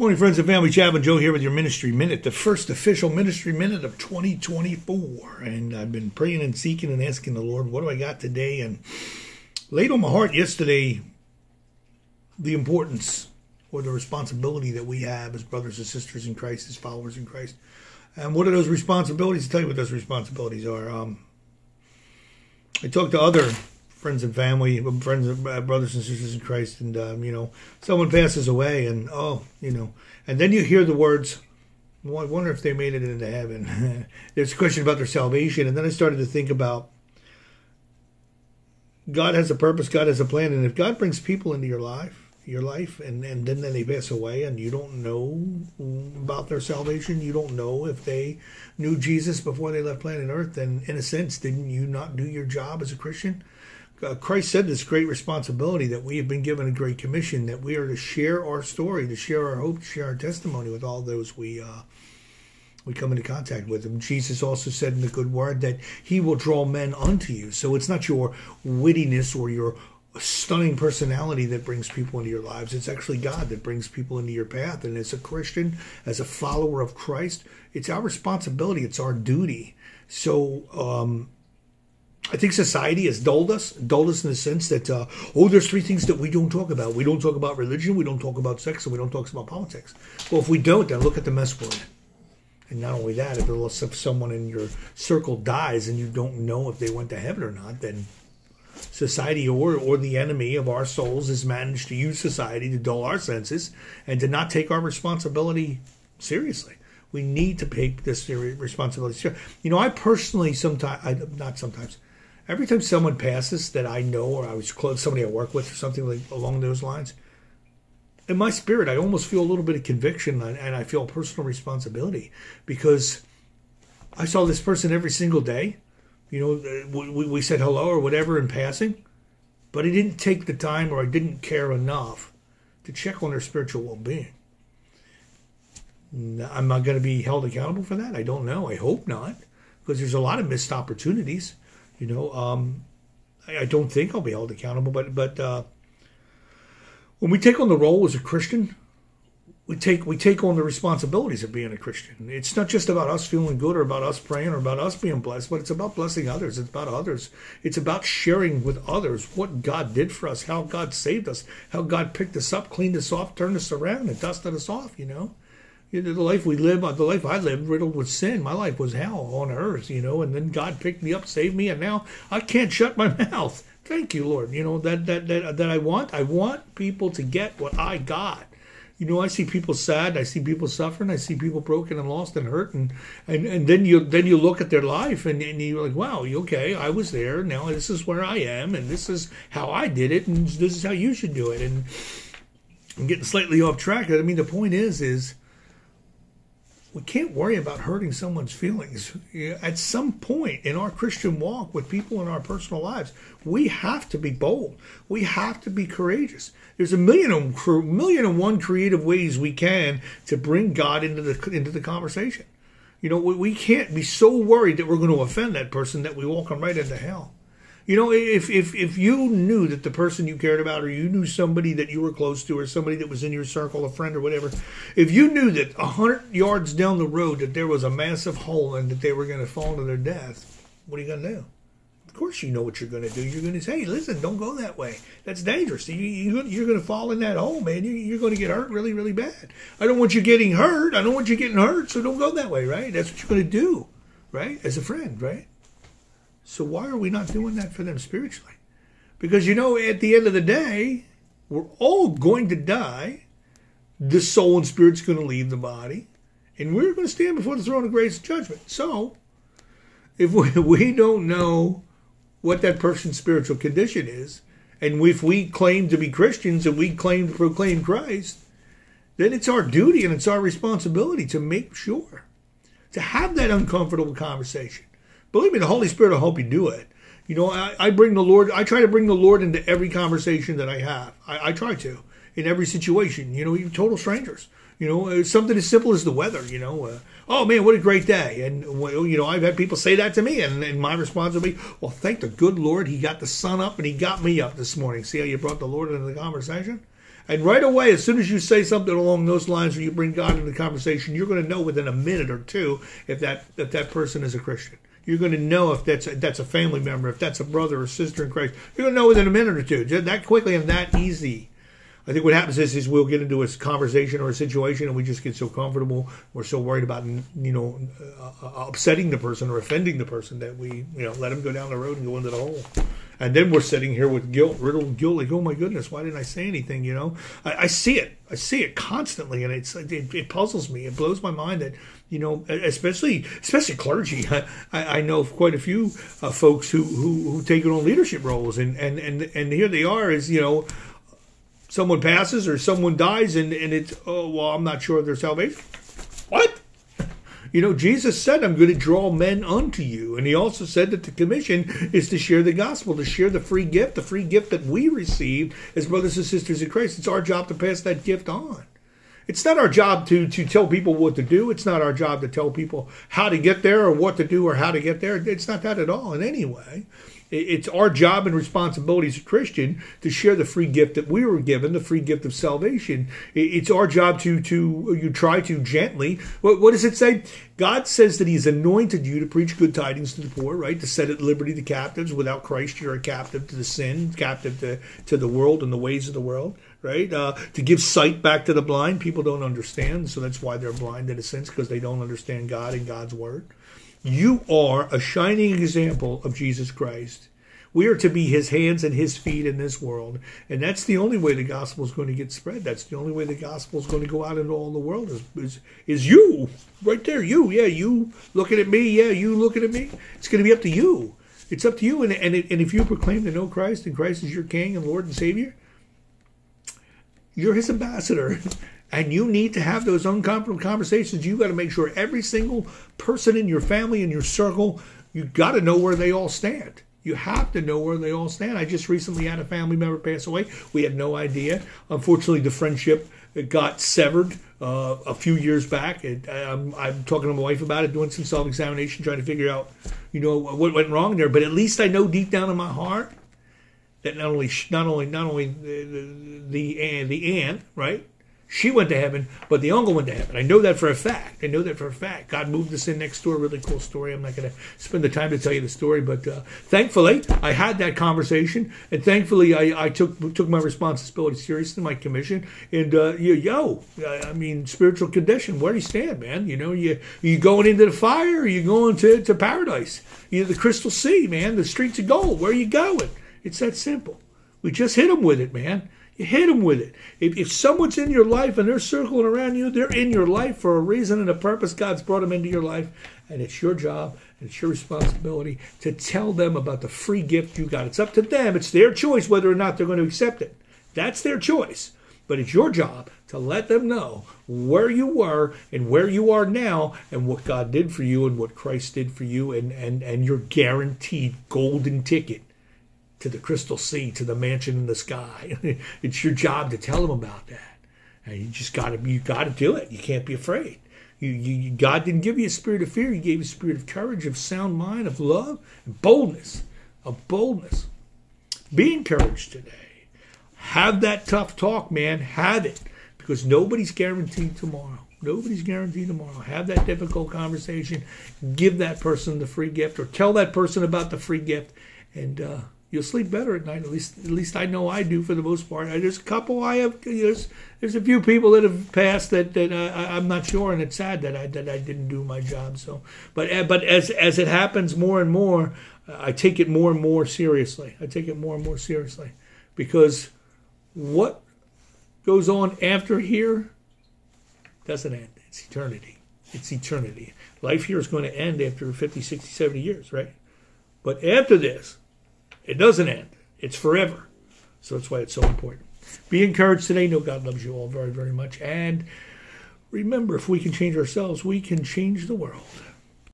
Morning, friends and family. Chaplain Joe here with your Ministry Minute, the first official Ministry Minute of 2024. And I've been praying and seeking and asking the Lord, what do I got today? And laid on my heart yesterday the importance or the responsibility that we have as brothers and sisters in Christ, as followers in Christ. And what are those responsibilities? I'll tell you what those responsibilities are. Um, I talked to other friends and family, friends, and uh, brothers and sisters in Christ, and um, you know, someone passes away, and oh, you know, and then you hear the words. Well, I wonder if they made it into heaven. There's a question about their salvation, and then I started to think about God has a purpose, God has a plan, and if God brings people into your life, your life, and and then they pass away, and you don't know about their salvation, you don't know if they knew Jesus before they left planet Earth, then in a sense, didn't you not do your job as a Christian? Uh, Christ said this great responsibility that we have been given a great commission that we are to share our story, to share our hope, to share our testimony with all those we uh, we come into contact with. And Jesus also said in the good word that He will draw men unto you. So it's not your wittiness or your stunning personality that brings people into your lives. It's actually God that brings people into your path. And as a Christian, as a follower of Christ, it's our responsibility. It's our duty. So. Um, I think society has dulled us, dulled us in the sense that, uh, oh, there's three things that we don't talk about. We don't talk about religion, we don't talk about sex, and we don't talk about politics. Well, if we don't, then look at the mess we're in. And not only that, if someone in your circle dies and you don't know if they went to heaven or not, then society or, or the enemy of our souls has managed to use society to dull our senses and to not take our responsibility seriously. We need to take this responsibility. You know, I personally sometimes, I, not sometimes, every time someone passes that I know or I was close, somebody I work with or something like along those lines, in my spirit, I almost feel a little bit of conviction and I feel personal responsibility because I saw this person every single day. You know, uh, we, we said hello or whatever in passing, but I didn't take the time or I didn't care enough to check on their spiritual well being. I'm not going to be held accountable for that. I don't know. I hope not, because there's a lot of missed opportunities. You know, um, I, I, don't think I'll be held accountable, but but uh, when we take on the role as a Christian, we take we take on the responsibilities of being a Christian. It's not just about us feeling good or about us praying or about us being blessed, but it's about blessing others. It's about others. It's about sharing with others what God did for us, how God saved us, how God picked us up, cleaned us off, turned us around, and dusted us off. You know you know, the life we live, uh, the life I lived, riddled with sin. My life was hell on earth, you know. And then God picked me up, saved me, and now I can't shut my mouth. Thank you, Lord. You know that that that uh, that I want. I want people to get what I got. You know, I see people sad. I see people suffering. I see people broken and lost and hurt. And and, and then you then you look at their life and, and you're like, wow, okay, I was there. Now this is where I am, and this is how I did it, and this is how you should do it. And I'm getting slightly off track. I mean, the point is, is we can't worry about hurting someone's feelings. At some point in our Christian walk with people in our personal lives, we have to be bold. We have to be courageous. There's a million and, million and one creative ways we can to bring God into the into the conversation. You know, we, we can't be so worried that we're going to offend that person that we walk them right into hell. You know, if, if if you knew that the person you cared about, or you knew somebody that you were close to, or somebody that was in your circle, a friend or whatever, if you knew that a hundred yards down the road that there was a massive hole and that they were going to fall to their death, what are you going to do? Of course, you know what you're going to do. You're going to say, "Hey, listen, don't go that way. That's dangerous. You, you, you're going to fall in that hole, man. You, you're going to get hurt really, really bad. I don't want you getting hurt. I don't want you getting hurt. So don't go that way, right? That's what you're going to do, right? As a friend, right? So why are we not doing that for them spiritually? Because you know, at the end of the day, we're all going to die. The soul and spirit's going to leave the body, and we're going to stand before the throne of grace and judgment. So, if we, we don't know what that person's spiritual condition is, and if we claim to be Christians and we claim to proclaim Christ, then it's our duty and it's our responsibility to make sure to have that uncomfortable conversation Believe me, the Holy Spirit will help you do it. You know, I, I bring the Lord, I try to bring the Lord into every conversation that I have. I, I try to, in every situation, you know, even total strangers. You know, it's something as simple as the weather, you know. Uh, oh, man, what a great day. And, you know, I've had people say that to me, and, and my response will be, well, thank the good Lord he got the sun up and he got me up this morning. See how you brought the Lord into the conversation? And right away, as soon as you say something along those lines, or you bring God into the conversation, you're going to know within a minute or two if that if that person is a Christian. You're going to know if that's a, that's a family member, if that's a brother or sister in Christ. You're going to know within a minute or two, that quickly and that easy. I think what happens is, is we'll get into a conversation or a situation, and we just get so comfortable. We're so worried about you know uh, uh, upsetting the person or offending the person that we you know let them go down the road and go into the hole. And then we're sitting here with guilt, riddled guilt, like, oh my goodness, why didn't I say anything? You know, I, I see it, I see it constantly, and it's it, it, puzzles me. It blows my mind that you know, especially especially clergy. I, I know quite a few uh, folks who, who who take on leadership roles, and and and and here they are, is you know, someone passes or someone dies, and and it's oh well, I'm not sure of their salvation. What? You know, Jesus said, I'm going to draw men unto you. And he also said that the commission is to share the gospel, to share the free gift, the free gift that we received as brothers and sisters in Christ. It's our job to pass that gift on. It's not our job to, to tell people what to do. It's not our job to tell people how to get there or what to do or how to get there. It's not that at all in any way. It's our job and responsibility as a Christian to share the free gift that we were given, the free gift of salvation. It's our job to to you try to gently. What, what does it say? God says that He's anointed you to preach good tidings to the poor, right? To set at liberty the captives. Without Christ, you're a captive to the sin, captive to, to the world and the ways of the world, right? Uh, to give sight back to the blind. People don't understand, so that's why they're blind in a sense because they don't understand God and God's word. You are a shining example of Jesus Christ. We are to be his hands and his feet in this world. And that's the only way the gospel is going to get spread. That's the only way the gospel is going to go out into all the world is, is, is you. Right there. You. Yeah, you looking at me. Yeah, you looking at me. It's going to be up to you. It's up to you. And, and, and if you proclaim to know Christ and Christ is your King and Lord and Savior, you're his ambassador. And you need to have those uncomfortable conversations. You got to make sure every single person in your family, in your circle, you got to know where they all stand. You have to know where they all stand. I just recently had a family member pass away. We had no idea. Unfortunately, the friendship got severed uh, a few years back. It, I'm, I'm, talking to my wife about it, doing some self examination, trying to figure out, you know, what went wrong there. But at least I know deep down in my heart that not only not only not only the the, the, aunt, right, she went to heaven, but the uncle went to heaven. I know that for a fact. I know that for a fact. God moved us in next door. Really cool story. I'm not going to spend the time to tell you the story, but uh, thankfully I had that conversation, and thankfully I, I took took my responsibility seriously, my commission, and uh, you, yo, I mean spiritual condition. Where do you stand, man? You know, you you going into the fire? Or you going to to paradise? You the crystal sea, man. The streets of gold. Where are you going? It's that simple. We just hit them with it, man. You hit them with it. If, if someone's in your life and they're circling around you, they're in your life for a reason and a purpose. God's brought them into your life, and it's your job and it's your responsibility to tell them about the free gift you got. It's up to them. It's their choice whether or not they're going to accept it. That's their choice. But it's your job to let them know where you were and where you are now and what God did for you and what Christ did for you and, and, and your guaranteed golden ticket to the crystal sea, to the mansion in the sky. it's your job to tell them about that. And you just got to you got to do it. You can't be afraid. You, you, God didn't give you a spirit of fear. He gave you a spirit of courage, of sound mind, of love, and boldness, of boldness. Be encouraged today. Have that tough talk, man. Have it, because nobody's guaranteed tomorrow. Nobody's guaranteed tomorrow. Have that difficult conversation. Give that person the free gift, or tell that person about the free gift, and. Uh, you'll sleep better at night. At least, at least I know I do for the most part. There's a couple I have. There's, there's a few people that have passed that that I, I'm not sure, and it's sad that I that I didn't do my job. So, but uh, but as as it happens more and more, I take it more and more seriously. I take it more and more seriously because what goes on after here doesn't end. It's eternity. It's eternity. Life here is going to end after 50, 60, 70 years, right? But after this, it doesn't end. It's forever. So that's why it's so important. Be encouraged today. Know God loves you all very, very much. And remember, if we can change ourselves, we can change the world.